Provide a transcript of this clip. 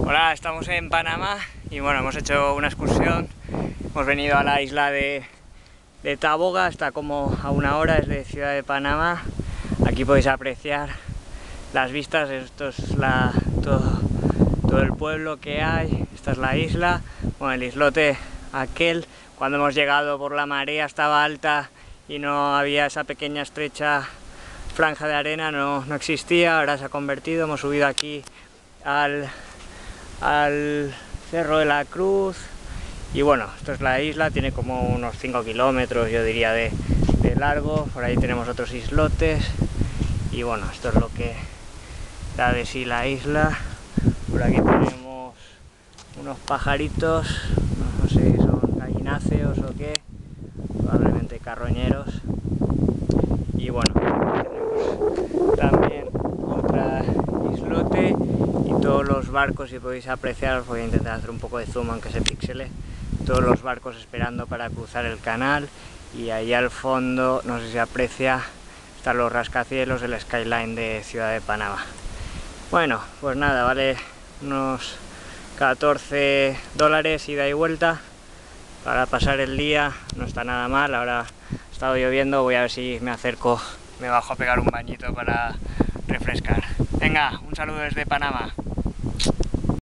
Hola, estamos en Panamá y bueno, hemos hecho una excursión. Hemos venido a la isla de, Taboga, está como a una hora, es de Ciudad de Panamá. Aquí podéis apreciar las vistas, esto es la, todo, todo el pueblo que hay, esta es la isla, bueno, el islote aquel, cuando hemos llegado por la marea estaba alta y no había esa pequeña estrecha franja de arena, no, no existía, ahora se ha convertido, hemos subido aquí al, al Cerro de la Cruz. Y bueno, esto es la isla, tiene como unos 5 kilómetros yo diría de, de largo, por ahí tenemos otros islotes. Y bueno, esto es lo que da de sí la isla, por aquí tenemos unos pajaritos, no sé si son gallináceos o qué, probablemente carroñeros y bueno, tenemos también otra islote y todos los barcos, si podéis apreciar, voy a intentar hacer un poco de zoom aunque se pixele, todos los barcos esperando para cruzar el canal y ahí al fondo, no sé si aprecia, están los rascacielos del skyline de Ciudad de Panamá. Bueno, pues nada, vale unos 14 dólares ida y vuelta para pasar el día, no está nada mal, ahora ha estado lloviendo, voy a ver si me acerco, me bajo a pegar un bañito para refrescar. Venga, un saludo desde Panamá.